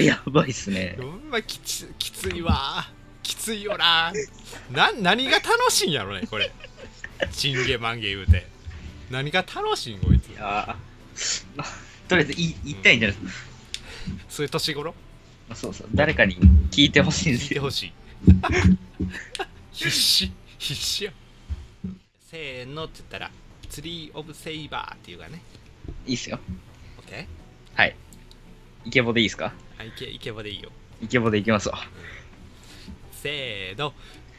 やばいっすね。ほんまきつきついわきついよなな何が楽しいんやろねこれチンゲマンゲ言うて何が楽しいんこいついやとりあえず言い言いたいんじゃないですか。そういう年頃？まあそうそう。誰かに聞いてほしいんですよ。聞いてほしい必死必死よせーのって言ったらツリー・オブ・セイバーっていうかねいいっすよ。OK? はい。イケボでいいですか？あいけいけばでいいよ。イケボでいきますわ。せーの。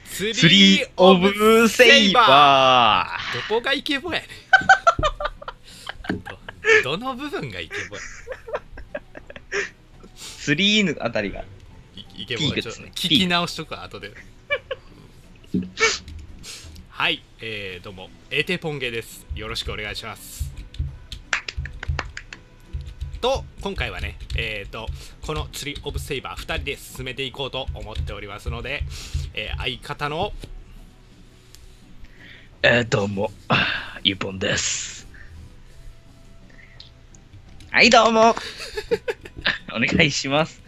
ツツリー・オブ・セイバー。どこがイケボやねん。どどの部分がイケボやスリーのあたりが。いイケボピーやちょっとクですね聞き直しとくわ後で。はい、えー、どうも。エテポンゲです。よろしくお願いしますと今回はねえー、とこの釣りオブセイバー2人で進めていこうと思っておりますので、えー相方のえー、どうも、ゆぽんです。はい、どうも。お願いします。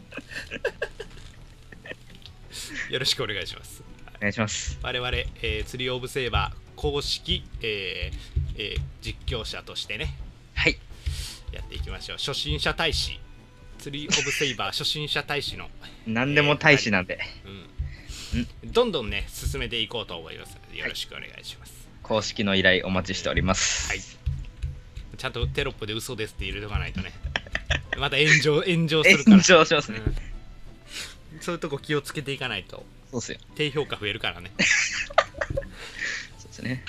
よろしくお願いしますお願いします。我々、えー、釣りオブセイバー公式、えーえー実況者としてねはい。やっていきましょう。初心者大使。釣りオブセイバー初心者大使の、何でも大使なんで、うん、どんどんね進めていこうと思いますのでよろしくお願いします、公式の依頼お待ちしております。はい。ちゃんとテロップで嘘ですって入れとかないとね。また炎上炎上するから。炎上しますね。うん。そういうとこ気をつけていかないと。そうっすよ。低評価増えるからね。そうですね。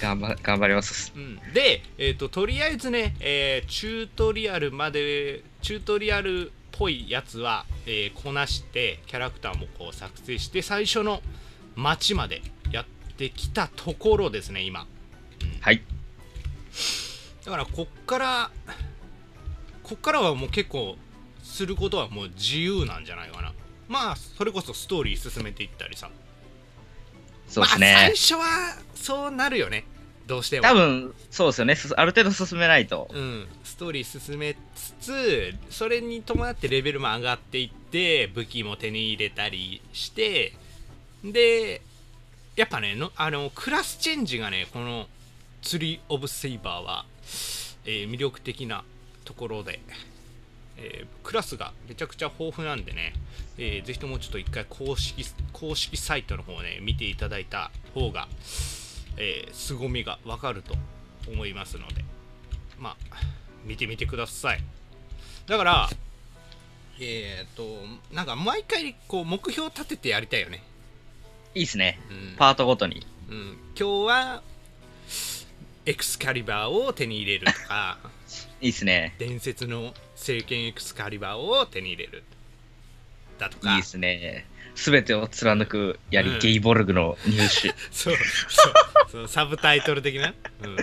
頑張頑張ります。うん、で、えー、ととりあえずね、えーチュートリアルまでチュートリアルっぽいやつは、えーこなしてキャラクターもこう作成して最初の街までやってきたところですね今はい。だからこっからこっからはもう結構することはもう自由なんじゃないかなまあそれこそストーリー進めていったりさそうですまあ、ね最。初はそうなるよねどうしても多分、そうですよね。すある程度進めないと。うん、ストーリー進めつつそれに伴ってレベルも上がっていって武器も手に入れたりしてでやっぱねのあのクラスチェンジがねこの釣りオブセイバーは、えー魅力的なところで、えークラスがめちゃくちゃ豊富なんでね、えーぜひともちょっと一回公式公式サイトの方をね見ていただいた方が、えー凄みがわかると思いますのでまあ見てみてくださいだからえっ、となんか毎回こう目標立ててやりたいよね、いいっすね。うんパートごとに。うん、今日はエクスカリバーを手に入れるとか いいっすね。伝説の聖剣エクスカリバーを手に入れるだとかいいっすね。すべてを貫く槍、うん。ゲイボルグの入手。そうそうそうサブタイトル的な、うん、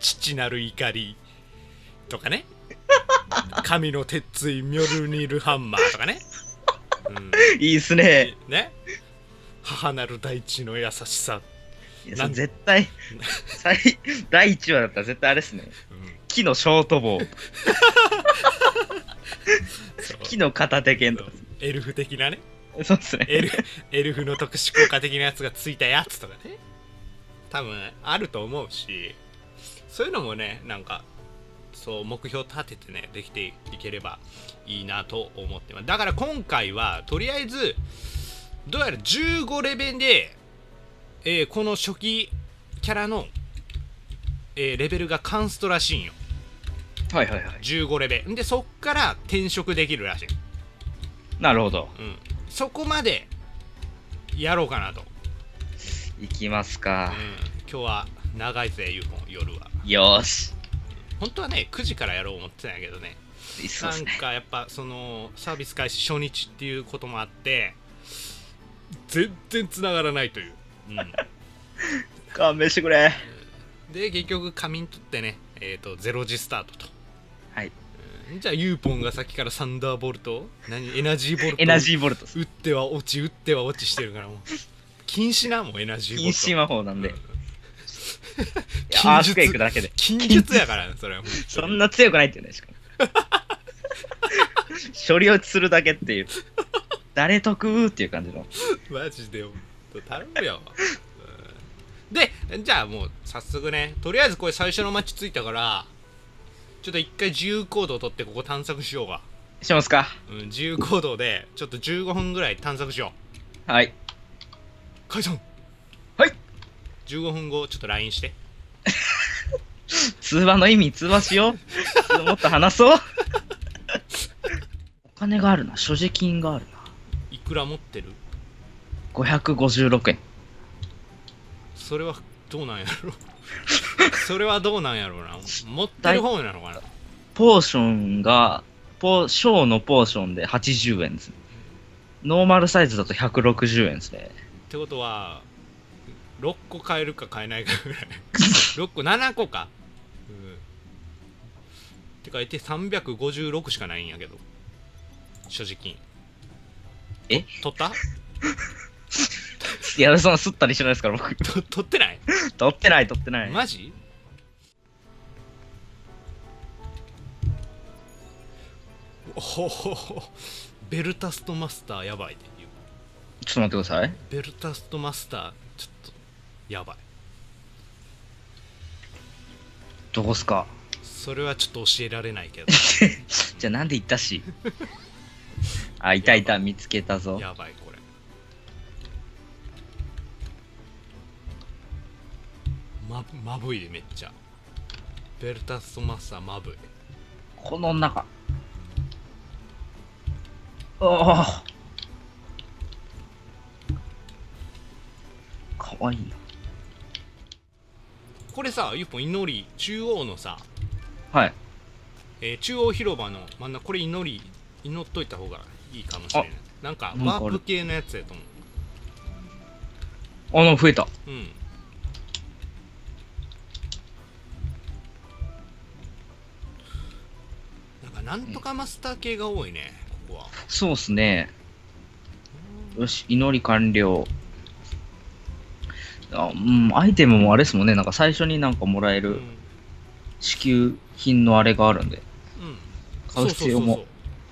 父なる怒りとかね。神の鉄槌ミョルニルハンマーとかね、うん、いいっすね。ね。母なる大地の優しさ、なん絶対、最第1話だったら絶対あれっすね。うん。木のショートボウ、そう。木の片手剣とか。エルフ的なねそうっすね。エルエルフの特殊効果的なやつがついたやつとかね多分あると思うしそういうのもねなんかそう目標立ててねできていければいいなと思ってますだから今回はとりあえずどうやら15レベルで、えーこの初期キャラの、えーレベルがカンストらしいんよはいはいはい。15レベルでそっから転職できるらしい、なるほど。うん、そこまでやろうかなといきますか。うん、今日は長いぜ、ユーフォン、夜は。よーし。本当はね、9時からやろう思ってたんやけどね、ね。なんかやっぱそのサービス開始初日っていうこともあって、全然つながらないという。勘弁してくれ。うん、で、結局、仮眠取ってね、えー、と0時スタートと。はい。うんじゃあ、ユーポンがさっきからサンダーボルト、何？エナジーボルト、エナジーボルト。打っては落ち、打っては落ちしてるから、もう禁止な、もうエナジーボルト。禁止魔法なんで。うんアースクエイクだけで。禁術やからね、それはもう。そんな強くないって言うんだよ、しかも。処理落ちするだけっていう。誰得っていう感じの。マジでよ頼むよ、うんでじゃあもう早速ねとりあえずこれ最初の街着いたからちょっと一回自由行動を取ってここ探索しようか、しますかうん、自由行動でちょっと15分ぐらい探索しようはい。解散はい15分後ちょっと LINE して通話の意味通話しよう。もっと話そう。お金があるな。所持金があるな。いくら持ってる？556円。それはどうなんやろそれはどうなんやろうな。持ってる方なのかな。ポーションが、ポー、小のポーションで80円です。ノーマルサイズだと160円ですね。ってことは6個買えるか買えないかぐらい。6個7個か。うん。って書いて356しかないんやけど。所持金。え？取った？いや、その吸ったりしないですから、僕。と取ってない？取ってない、取ってない。マジ？ほほほベルタストマスターやばいで言うちょっと待ってください。ベルタストマスターちょっとやばい。どこっすか？それはちょっと教えられないけど。じゃあなんで言ったし？あ、いたいた、見つけたぞ。やばいこれ。ままぶいでめっちゃ。ベルタストマスターまぶい。この中。おお。かわいいな。これさゆっぽん祈り中央のさ、はい。えー中央広場の真ん中これ祈り祈っといた方がいいかもしれないなんかワープ系のやつやと思あ、なんか増えた。ううんなんかなんとかマスター系が多いねここはそうっすね。よし、祈り完了。あうん、アイテムもあれですもんね。なんか最初になんかもらえるうん支給品のあれがあるんで。うん買う必要も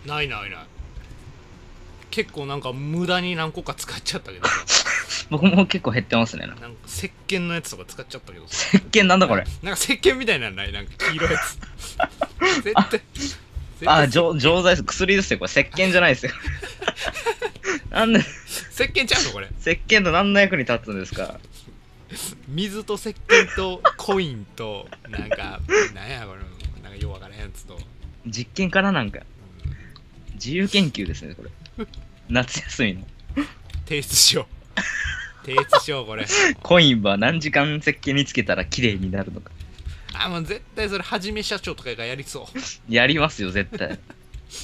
ないないない結構なんか無駄に何個か使っちゃったけどさ 僕も結構減ってますね。なんか石鹸のやつとか使っちゃったけどさ石鹸なんだこれ。なんか石鹸みたいなのない？なんか黄色いやつ 絶対絶あ、対錠錠剤。薬ですよ。これ石鹸じゃないですよ。なんで、石鹸ちゃうの？これ石鹸と何の役に立つんですか？水と石鹸とコインとなんかなんやこれなんかようわからへんやつと実験からなんか。自由研究ですね、これ。夏休みの。提出しよう 提出しようこれコインは何時間石鹸につけたら綺麗になるのか。あもう絶対それはじめ社長とかがやりそう やりますよ、絶対。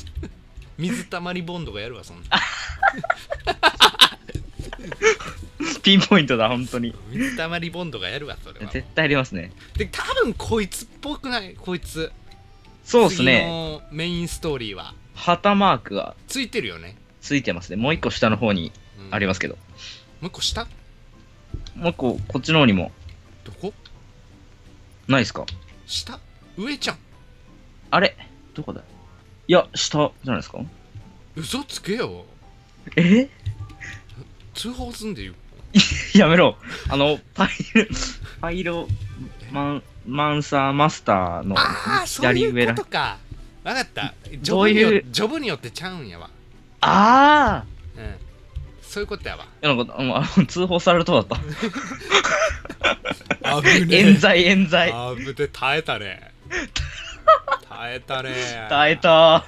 水たまりボンドがやるわそんな ピンポイントだ、本当に。水たまりボンドがやるわそれは絶対やりますね。で多分こいつっぽくないこいつそうですね。メインストーリーは旗マークがついてるよね、ついてますね。もう一個下の方にうんありますけど。もう一個下？もう一個、こっちの方にもどこ？ないですか？下？上ちゃん。あれ？どこだ？いや、下じゃないですか？嘘つけよ。え？通報すんでよ。やめろ。あの、パイル、パイロマン、マンサーマスターのああそういう左上らことか。分かった。ジョブによジョブによってちゃうんやわ。あうんそういうことやわ。あなんかあのあの通報されるとだった。あぶ冤罪、冤罪。あぶね耐えたね。耐えたね。耐えた。あ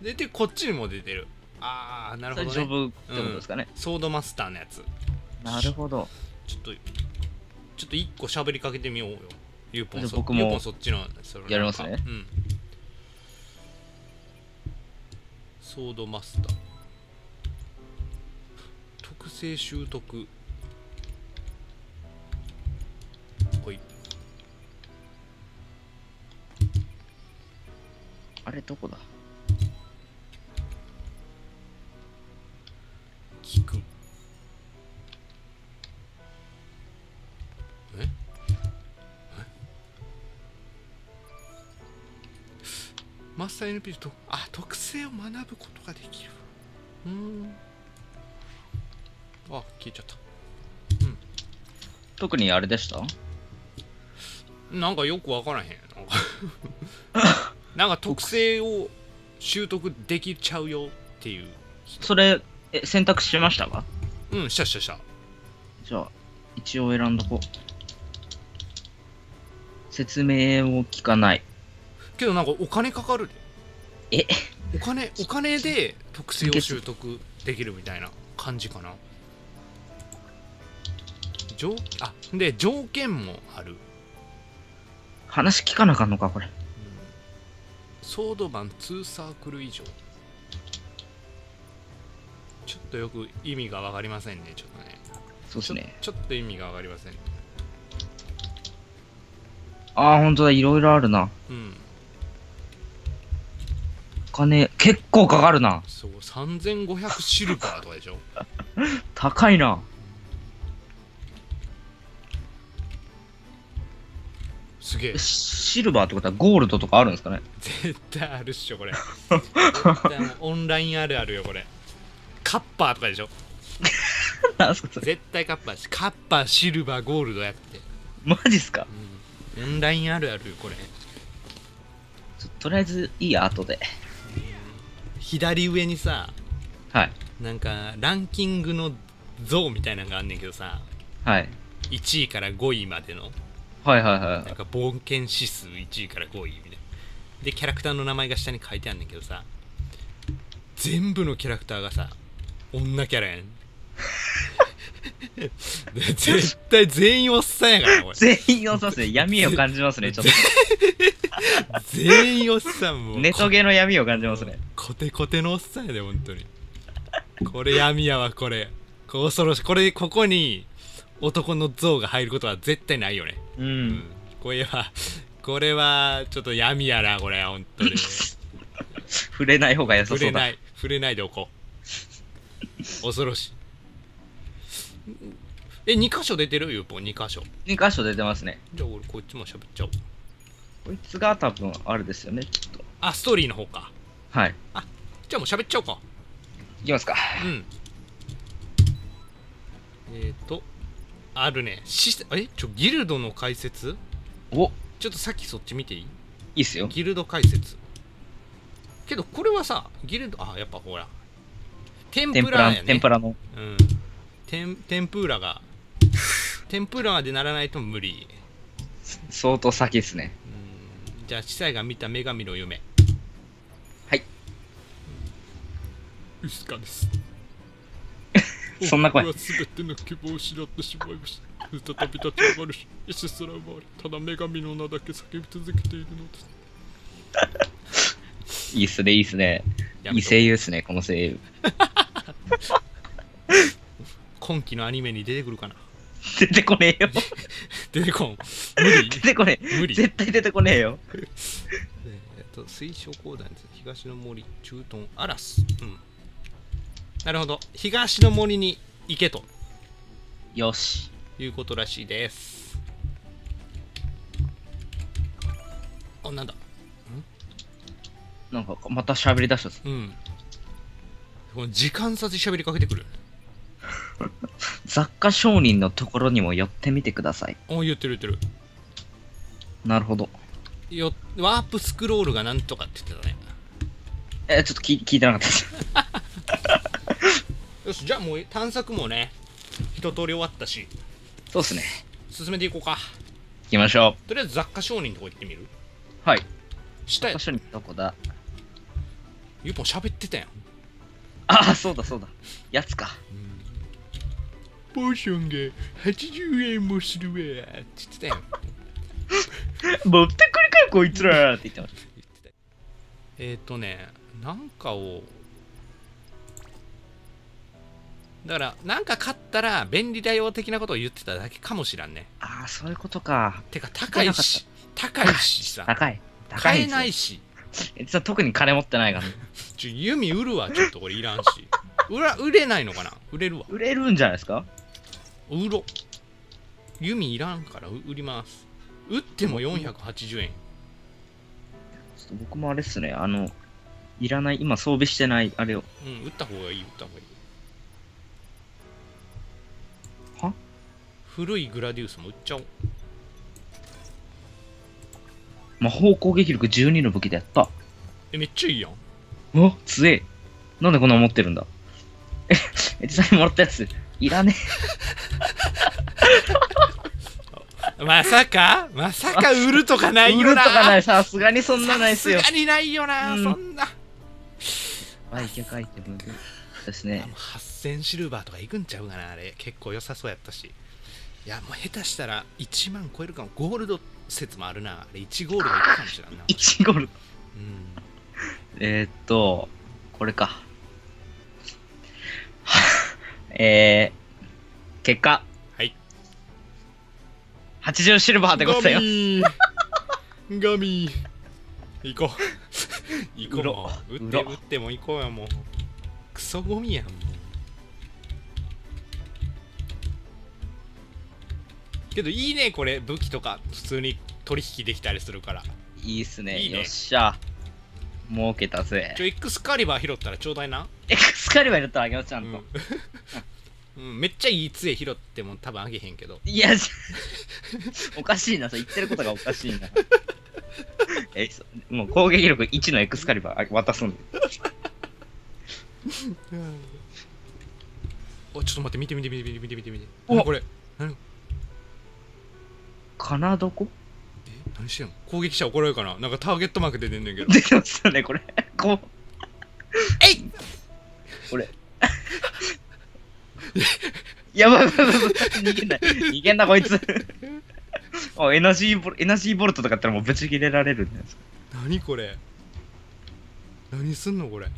ー。ででこっちにも出てる。ああなるほどね。それジョブってことですかね。ソードマスターのやつ。なるほど。ちょっとちょっと一個喋りかけてみようよ。ゆうぽんそ僕もそっちのそれやりますね。なんか。うん。ソードマスター習得。ほい。あれ、どこだ？聞く。え？え？マスター NPC とあ特性を学ぶことができる。うーんあ消えちゃった。特にあれでした？なんかよくわからへん。なんか。なんか特性を習得できちゃうよっていう。それ、え、選択しましたか？うんしたしたした。じゃあ、一応選んどこう。説明を聞かない。けどなんかお金かかるで。え？お金お金で特性を習得できるみたいな感じかな条あで条件もある話聞かなあかんのか、これ。ソードバン2サークル以上ちょっとよく意味が分かりませんねちょっとねそうですね。ちょっと意味が分かりませんああ、ほんとだ、いろいろあるな。うんお金、結構かかるな。そう3500シルバーとかでしょ 高いな。すげえ。シルバーってことはゴールドとかあるんですかね？絶対あるっしょこれ。絶対もうオンラインあるあるよこれ。カッパーとかでしょ？絶対カッパーし。カッパーシルバーゴールドやって、マジっすか？うん、オンラインあるあるよこれ。とりあえずいいや、後で。左上にさはい。なんかランキングの像みたいなのがあんねんけどさはい。1位から5位までのはいはいはい。なんか冒険指数1位から5位みたいな。でキャラクターの名前が下に書いてあんねんけどさ。全部のキャラクターがさ女キャラやん。で絶対全員おっさんやから全員をそうですね。闇を感じますね、ちょっ 全員おっさんも。ネトゲの闇を感じますね。コテコテのおっさんやで本当に。これ闇やわこれ。恐ろしい。これここに男の像が入ることは絶対ないよね。う。うん。これはこれはちょっと闇やなこれ本当に。触れない方が良さそうだ。触れない。触れないでおこう。恐ろしい。え2箇所出てる？よポン2箇所。2箇所出てますね。じゃあ俺こっちも喋っちゃおう。こいつが多分あれですよね、きっと。あストーリーの方か。はい。じゃあもう喋っちゃおうか。いきますか。うん。えっ、ー、とあるね。シスえ？ちょギルドの解説？お、ちょっとさっきそっち見ていい？いいっすよ。ギルド解説。けどこれはさギルドあやっぱほら。天天ぷら、やね。天ぷらの。うん。天天ぷらが。天ぷらでならないと無理。相当先っすね。うん。じゃあ司祭が見た女神の夢。はい。ウスカですそんな声。僕は全ての希望を失ってしまいました。再び立ち上がるし意志すら奪われただ女神の名だけ叫び続けているのです。いいっすね、いいっすね。いい声優っすね、この声優。今期のアニメに出てくるかな。出てこねえよ。出てこん。無理。出てこねえ。無理。絶対出てこねえよ。えっと水晶鉱山です。東の森駐屯アラス。うんなるほど東の森に行けとよし。いうことらしいですあなんだ？なんか、また喋り出した。うんこの時間差で喋りかけてくる 雑貨商人のところにも寄ってみてください。お言ってる言ってるなるほど。よワープスクロールがなんとかって言ってたねえ、ちょっと聞聞いてなかったです。よしじゃあもう探索もね一通り終わったしそうっすね。進めていこうか行きましょとりあえず雑貨商人のとこ行ってみる？う。はい。したや雑貨商人どこだ？ゆうぽん喋ってたやんああ、そうだそうだ。やつか。ポーションが80円もするわって言ってたやん 持ってくりかよ、こいつらって言ってました。えっ、ー、とねなんかをだからなんか買ったら便利だよ的なことを言ってただけかもしらんね。ああ、そういうことか。てか高いし高いしさ。高い。高買えいんですよないし。実は特に金持ってないから、ね、ちょ弓売るわちょっとこれいらんし。売ら売れないのかな？売れるわ。売れるんじゃないですか？売ろ弓いらんからう売ります。売っても480円。っと僕もあれっすね、あの、いらない、今装備してない、あれを。うん打った方がいい打った方がいい古いグラディウスも売っちゃおう。魔法攻撃力12の武器でやった。えめっちゃいいやん。うわ、強え。なんでこんな持ってるんだ。え、エジさんにもらったやつ、いらね まさか？まさか売るとかなえ。売るいよな。とかない、さすがにそんなないっすよ。さ。すがにないよな、うん。そんな。売却アイテムですあねもう。8000シルバーとかいくんちゃうかなあれ。結構良さそうやったしいやもう下手したら1万超えるかも。ゴールド説もあるな。あれ1ゴールドいくかもしれんな。1ゴールド。うん。えー、っと、これか。えー、結果。はい。80シルバーでございます。ガミ。ーガミ。ー行こう。行こう。打って打っても行こうよもう。クソゴミやん。もうけどいいねこれ武器とか普通に取引できたりするからいいっすね。いいねよっしゃ。儲けたぜちょ。エクスカリバー拾ったらちょうだいなエクスカリバー入れたらあげよう、ちゃんと。うん、うん、めっちゃいい杖拾っても多分あげへんけどいや、じゃおかしいな、それ言ってることがおかしいな。え、そもう攻撃力1のエクスカリバーあ渡すんで。おちょっと待って見て見て見て見て見て見て見てお何これ？かなどこ？え何してんの？攻撃者怒られるかな？なんかターゲットマーク出てんねんけど出てますよね、これ。こう。えいこれ。や ばいやばいやばい。逃げない。逃げんな、こいつ。あエナジーボル、エナジーボルトとかやったらもうぶち切れられるんです。何これ？何すんのこれ？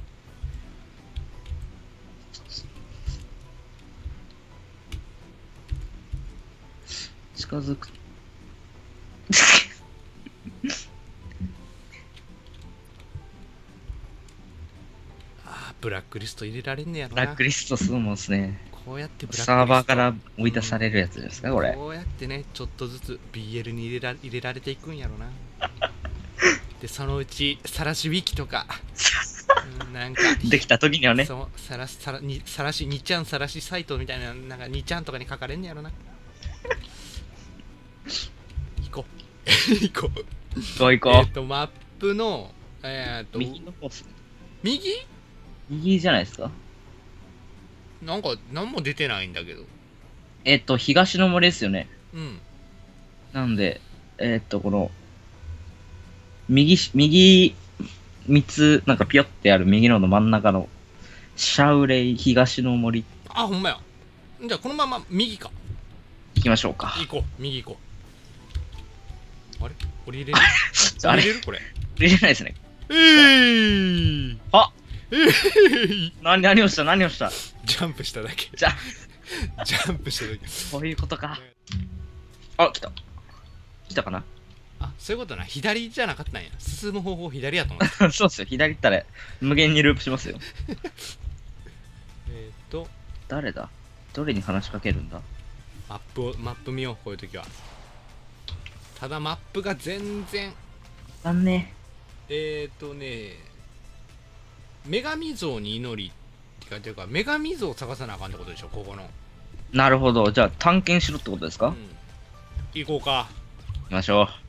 近づく。ブラックリスト入れられんねやろなブラックリストするもんですね。こうやってブラックリストサーバーから追い出されるやつですか、これ。こうやってねちょっとずつ BL に入れら入れられていくんやろな でそのうちさらしウィキとか、うんなんかできた時にはね。そうさらしさらにさらしにちゃんさらしサイトみたいななんかにちゃんとかに書かれんねやろな 行こう行こうう行こえっ、とマップのえー、っう。と右のコース。右？右じゃないですか？なんか何も出てないんだけど。えっと、東の森ですよね。うん。なんで、えっと、この、右し、右、三つ、なんかピヨってある右のの真ん中の、シャウレイ東の森。あほんまや。じゃあこのまま右か。行きましょうか。行こう。右行こう。あれ？これ入れる？あれ？入れる？これ。入れないですね。えーいあ！えー 何、何をした何をした？ジャンプしただけ。じゃジャンプしただけ。そういうことか。あ、来た。来たかな？あそういうことな。左じゃなかったんや。進む方法左やと思って そうっすよ。左行ったら無限にループしますよ。えっと。誰だ？どれに話しかけるんだ？マップをマップ見ようこういう時は。ただマップが全然。だね。えっ、ー、とね女神像に祈りって書いてるから女神像を探さなあかんってことでしょここの、なるほど。じゃあ探検しろってことですか、うん、行こうか行きましょう。